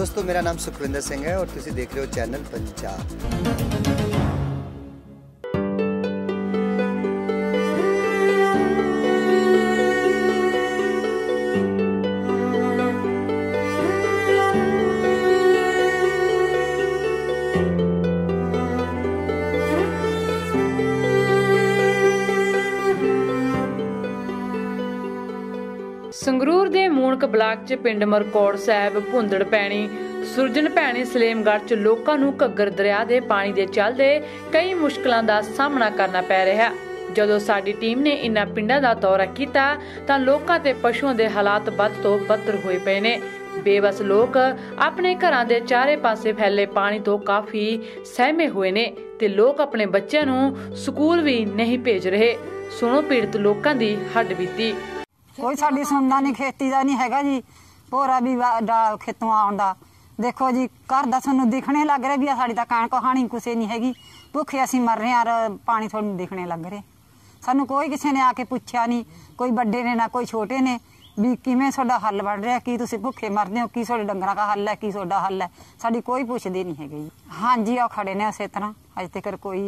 ਦੋਸਤੋ ਮੇਰਾ ਨਾਮ ਸੁਖਵਿੰਦਰ ਸਿੰਘ ਹੈ ਔਰ ਤੁਸੀਂ ਦੇਖ ਰਹੇ ਹੋ ਚੈਨਲ ਪੰਜਾਬ। ਸੰਗਰੂਰ ਦੇ ਮੂਣਕ ਬਲਾਕ 'ਚ ਪਿੰਡ ਮਰਕੌੜ ਸਾਹਿਬ ਭੁੰਦੜ ਪੈਣੀ, ਸੁਰਜਨ ਭੈਣੀ ਸਲੇਮਗੜ੍ਹ 'ਚ ਲੋਕਾਂ ਨੂੰ ਘੱਗਰ ਦਰਿਆ ਦੇ ਪਾਣੀ ਦੇ ਚੱਲਦੇ ਕਈ ਮੁਸ਼ਕਲਾਂ ਦਾ ਸਾਹਮਣਾ ਕਰਨਾ ਪੈ ਰਿਹਾ। ਹੈ। ਜਦੋਂ ਸਾਡੀ ਟੀਮ ਨੇ ਇਨ੍ਹਾਂ ਪਿੰਡਾਂ ਦਾ ਦੌਰਾ ਕੀਤਾ, ਤਾਂ ਲੋਕਾਂ ਤੇ ਪਸ਼ੂਆਂ ਦੇ ਹਾਲਾਤ ਵੱਧ ਤੋਂ ਬੱਤਰ ਹੋਏ ਪਏ ਨੇ। ਬੇਬਸ ਲੋਕ ਆਪਣੇ ਘਰਾਂ ਦੇ ਚਾਰੇ ਪਾਸੇ ਫੈਲੇ ਪਾਣੀ ਤੋਂ ਕਾਫੀ ਸਹਿਮੇ ਹੋਏ ਨੇ ਤੇ ਲੋਕ ਆਪਣੇ ਬੱਚਿਆਂ ਨੂੰ ਸਕੂਲ ਵੀ ਨਹੀਂ ਭੇਜ ਰਹੇ। ਸੁਣੋ ਪੀੜਤ ਲੋਕਾਂ ਦੀ ਹੱਡ ਬੀਤੀ। ਕੋਈ ਸਾਡੀ ਸੁਣਦਾ ਨਹੀਂ ਖੇਤੀ ਦਾ ਨਹੀਂ ਹੈਗਾ ਜੀ। ਭੋਰਾ ਵੀ ਦਾ ਖੇਤੋਂ ਆਉਂਦਾ। ਦੇਖੋ ਜੀ, ਘਰ ਦਾ ਸਾਨੂੰ ਦਿਖਣੇ ਲੱਗ ਰਿਹਾ ਵੀ ਆਹ ਸਾਡੀ ਤਾਂ ਕਣਕ ਹਾਣੀ ਕੁਸੇ ਨਹੀਂ ਹੈਗੀ। ਭੁੱਖੇ ਅਸੀਂ ਮਰ ਰਹੇ ਆ ਪਾਣੀ ਤੁਹਾਨੂੰ ਦਿਖਣੇ ਲੱਗ ਰਿਹਾ। ਸਾਨੂੰ ਕੋਈ ਕਿਸੇ ਨੇ ਆ ਕੇ ਪੁੱਛਿਆ ਨਹੀਂ ਕੋਈ ਵੱਡੇ ਨੇ ਨਾ ਕੋਈ ਛੋਟੇ ਨੇ, ਵੀ ਕਿਵੇਂ ਤੁਹਾਡਾ ਹੱਲ ਬਣ ਰਿਹਾ, ਕੀ ਤੁਸੀਂ ਭੁੱਖੇ ਮਰਦੇ ਹੋ, ਕੀ ਤੁਹਾਡੇ ਡੰਗਰਾਂ ਦਾ ਹੱਲ ਹੈ, ਕੀ ਤੁਹਾਡਾ ਹੱਲ ਹੈ। ਸਾਡੀ ਕੋਈ ਪੁੱਛਦੇ ਨਹੀਂ ਹੈਗੇ ਜੀ। ਹਾਂਜੀ ਆ ਖੜੇ ਨੇ ਉਸੇ ਤਰ੍ਹਾਂ। ਅਜੇ ਤੱਕ ਕੋਈ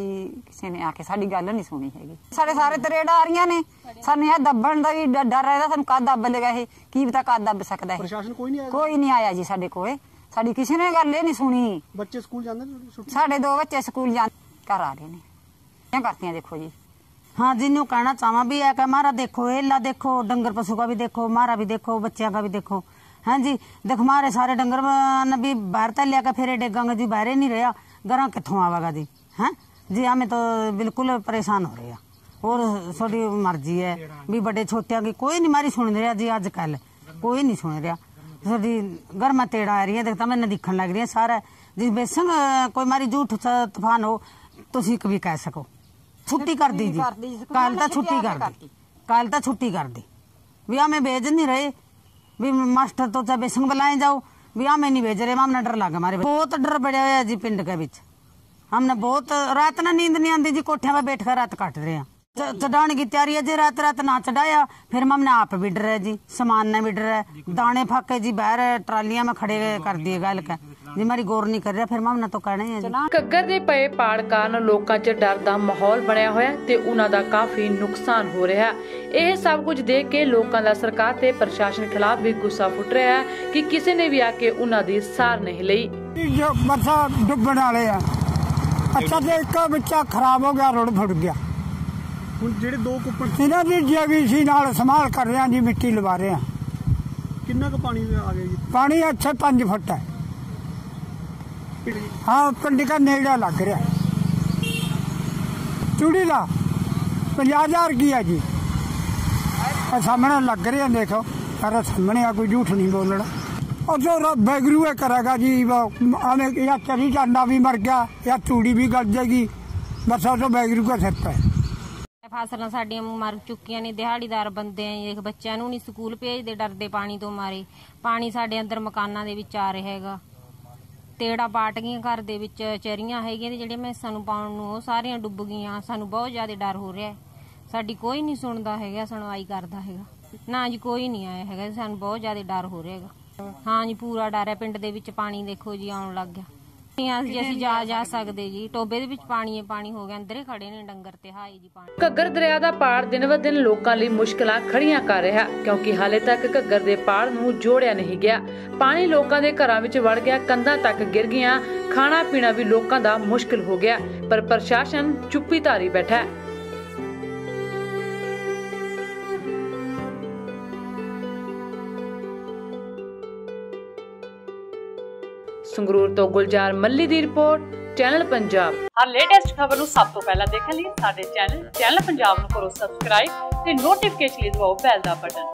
ਕਿਸੇ ਨੇ ਆ ਕੇ ਸਾਡੀ ਗੱਲ ਨਹੀਂ ਸੁਣੀ ਹੈਗੀ। ਸਾਡੇ ਸਾਰੇ ਤਰੇੜਾ ਆ ਰਹੀਆਂ ਨੇ। ਸਾਨੂੰ ਇਹ ਦੱਬਣ ਦਾ ਵੀ ਡ- ਡਰ ਰਹਿੰਦਾ ਸਾਨੂੰ ਕਦ ਦੱਬ ਲੇਗਾ ਇਹ ਕੀ ਪਤਾ ਕਦ ਦੱਬ ਸਕਦਾ ਹੈ ਪ੍ਰਸ਼ਾਸਨ ਕੋਈ ਨਹੀਂ ਆਇਆ ਕੋਈ ਨਹੀਂ ਆਇਆ ਜੀ ਸਾਡੇ ਕੋਲੇ ਸਾਡੀ ਕਿਸੇ ਨੇ ਗੱਲ ਇਹ ਨਹੀਂ ਸੁਣੀ ਬੱਚੇ ਸਕੂਲ ਜਾਂਦੇ ਨੇ ਛੁੱਟੀ ਸਾਡੇ ਦੋ ਬੱਚੇ ਸਕੂਲ ਜਾਂ ਘਰ ਆ ਰਹੇ ਨੇ ਇਹ ਕਰਤੀਆਂ ਦੇਖੋ ਜੀ हाँ जिन्हों कहना चाहवा भी है कि हमारा देखो एला देखो डंगर पशु का भी देखो हमारा भी देखो बच्चिया का भी देखो हाँ जी देखो हमारे सारे डंगर न भी बाहर तक लिया के फिर डेगांगे जी बाहर ही नहीं रहा घर कितों आवेगा जी हैं जी हमें तो बिल्कुल परेशान हो रहे हैं और थोड़ी मर्जी है भी बड़े छोटे की कोई नहीं मारी सुन रहा जी अजकल कोई नहीं सुन रहा थोड़ी गर्मा तेड़ा आ रही है देखता मैंने दिखन लग रही है सारा जी बेसंग कोई मारी झूठ तूफान हो तुम भी कह सको ਛੁੱਟੀ ਕਰ ਦੀ ਜੀ ਕਰਦੀ ਜੀ। ਕੱਲ ਤਾਂ ਛੁੱਟੀ ਕਰ ਦੀ ਕੱਲ ਤਾਂ ਛੁੱਟੀ कर दी भी हमें भेज नहीं रहे भी मास्टर तो चाहे बेसंग बुलाए जाओ भी हमें नहीं भेज रहे हमने डर लगा हमारे बहुत डर बढ़िया हुआ है जी पिंड के बीच हमने बहुत रात ना नींद नहीं आती जी कोठिया पे बैठ कर रात काट रहे हैं च- चढ़ाने की तैयारी है जी रात रात ना चढ़ाया फिर हमने आप भी डर है जी सामान ने भी डर है दाने फाके जी बाहर ट्रालियां में खड़े कर दिए गल के जी हमारी गौर नहीं कर रहा फिर हमने तो कहना ही है जी ਘੱਗਰ ਦੇ ਪਏ ਪਾੜ ਕਾਰਨ ਲੋਕਾਂ 'ਚ ਡਰ ਦਾ ਮਾਹੌਲ ਬਣਿਆ ਹੋਇਆ ਤੇ ਉਹਨਾਂ ਦਾ ਕਾਫੀ ਨੁਕਸਾਨ ਹੋ ਰਿਹਾ ਹੈ। ਇਹ ਸਭ ਕੁਝ ਦੇਖ ਕੇ ਲੋਕਾਂ ਦਾ ਸਰਕਾਰ ਤੇ ਪ੍ਰਸ਼ਾਸਨ ਖਿਲਾਫ ਵੀ ਗੁੱਸਾ ਫੁੱਟ ਰਿਹਾ ਹੈ ਕਿ ਕਿਸੇ ਨੇ ਵੀ ਆ ਕੇ ਉਹਨਾਂ ਦੀ ਸਾਰ ਨਹੀਂ ਲਈ ਜੋ ਮਰਸਾ ਡੁੱਬਣ ਵਾਲੇ ਆ ਅੱਛਾ ਤੇ ਇੱਕ ਬੱਚਾ ਖਰਾਬ ਹੋ ਗਿਆ ਰੁੜ ਫੁੱਟ ਗਿਆ ਹੁਣ ਜਿਹੜੇ ਦੋ ਕੁੱਪੜ ਇਹਨਾਂ ਦੀ ਜੀਵੀਸੀ ਨਾਲ ਸੰਭਾਲ ਕਰ ਰਹੇ ਆ ਜੀ ਮਿੱਟੀ ਲਵਾ ਰਹੇ ਆ ਕਿੰਨਾ ਕੁ ਪਾਣੀ ਆ ਗਿਆ ਜੀ? ਪਾਣੀ ਇੱਥੇ 5 ਫੁੱਟ ਹੈ। ਹਾਂ ਪਿੰਡ ਦਾ ਨੇੜਾ ਲੱਗ ਰਿਹਾ। ਚੂੜੀ ਦਾ 50000 ਕੀ ਹੈ ਜੀ? ਆ ਸਾਹਮਣੇ ਲੱਗ ਰਿਹਾ ਦੇਖੋ। ਸਾਰਾ ਸਾਹਮਣੇ ਆ ਕੋਈ ਝੂਠ ਨਹੀਂ ਬੋਲਣਾ। ਉਹ ਜੋ ਰੱਬ ਬੈਗਰੂ ਹੈ ਕਰਾਗਾ ਜੀ ਆਨੇ ਇਹ ਚਰੀ ਜਾਂਦਾ ਵੀ ਮਰ ਗਿਆ ਜਾਂ ਚੂੜੀ ਵੀ ਗਲ ਜਾਏਗੀ ਬਸ ਉਹ ਬੈਗਰੂ ਦਾ ਸਿਰ ਹੈ ਫਸਲਾਂ ਸਾਡੀਆਂ ਮਰ ਚੁੱਕੀਆਂ ਨੇ, ਦਿਹਾੜੀਦਾਰ ਬੰਦੇ ਆ ਦੇਖ ਬੱਚਿਆਂ ਨੂੰ ਨਹੀਂ ਸਕੂਲ ਭੇਜਦੇ, ਡਰਦੇ ਪਾਣੀ ਤੋਂ ਮਾਰੇ। ਪਾਣੀ ਸਾਡੇ ਅੰਦਰ ਮਕਾਨਾਂ ਦੇ ਵਿੱਚ ਆ ਰਿਹਾ ਹੈਗਾ। ਤੇੜਾ ਪਾਟ ਗਈਆਂ ਘਰ ਦੇ ਵਿੱਚ, ਚਰੀਆਂ ਹੈਗੀਆਂ ਤੇ ਜਿਹੜੀਆਂ ਮੈਂ ਸਾਨੂੰ ਪਾਉਣ ਨੂੰ, ਉਹ ਸਾਰੀਆਂ ਡੁੱਬ ਗਈਆਂ। ਸਾਨੂੰ ਬਹੁਤ ਜ਼ਿਆਦਾ ਡਰ ਹੋ ਰਿਹਾ ਸਾਡੀ ਕੋਈ ਨਹੀਂ ਸੁਣਦਾ ਹੈਗਾ, ਸੁਣਵਾਈ ਕਰਦਾ ਹੈਗਾ। ਨਾ ਜੀ ਕੋਈ ਨਹੀਂ ਆਇਆ ਹੈਗਾ, ਸਾਨੂੰ ਬਹੁਤ ਜ਼ਿਆਦਾ ਡਰ ਹੋ ਰਿਹਾ ਹੈਗਾ। ਹਾਂ ਜੀ, ਪੂਰਾ ਡਰ ਹੈ। ਪਿੰਡ ਦੇ ਵਿੱਚ ਪਾਣੀ ਦੇਖੋ ਜੀ, ਆਉਣ ਲੱਗ ਗਿਆ। ਅਸੀਂ ਅਸੀਂ ਜਾ ਜਾ ਸਕਦੇ ਜੀ। ਟੋਬੇ ਦੇ ਵਿੱਚ ਪਾਣੀ ਹੈ ਪਾਣੀ ਹੋ ਗਿਆ ਅੰਦਰੇ ਖੜੇ ਨੇ ਡੰਗਰ ਤੇ ਹਾਏ ਜੀ ਪਾਣੀ। ਘੱਗਰ ਦਰਿਆ ਦਾ ਪਾੜ ਦਿਨ ਬ ਦਿਨ ਲੋਕਾਂ ਲਈ ਮੁਸ਼ਕਲਾਂ ਖੜੀਆਂ ਕਰ ਰਿਹਾ ਕਿਉਂਕਿ ਹਾਲੇ ਤੱਕ ਘੱਗਰ ਦੇ ਪਾੜ ਨੂੰ ਜੋੜਿਆ ਨਹੀਂ ਗਿਆ। ਪਾਣੀ ਲੋਕਾਂ ਦੇ ਘਰਾਂ ਵਿੱਚ ਵੜ ਗਿਆ ਕੰਧਾਂ ਤੱਕ ਗਿਰ ਗਈਆਂ ਖਾਣਾ ਪੀਣਾ ਵੀ ਲੋਕਾਂ ਦਾ ਮੁਸ਼ਕਲ ਹੋ ਗਿਆ ਪਰ ਪ੍ਰਸ਼ਾਸਨ ਚੁੱਪੀ ਧਾਰੀ ਬੈਠਾ ਹੈ। ਸੰਗਰੂਰ ਤੋਂ ਗੁਲਜ਼ਾਰ ਮੱਲੀ ਦੀ ਰਿਪੋਰਟ, ਚੈਨਲ ਪੰਜਾਬ। ਹਰ ਲੇਟੈਸਟ ਖਬਰ ਨੂੰ ਸਭ ਤੋਂ ਪਹਿਲਾਂ ਦੇਖਣ ਲਈ ਸਾਡੇ ਚੈਨਲ ਚੈਨਲ ਪੰਜਾਬ ਨੂੰ ਕਰੋ ਸਬਸਕ੍ਰਾਈਬ ਤੇ ਨੋਟੀਫਿਕੇਸ਼ਨ ਲਈ ਦਬਾਓ ਬੈਲ ਦਾ ਬਟਨ।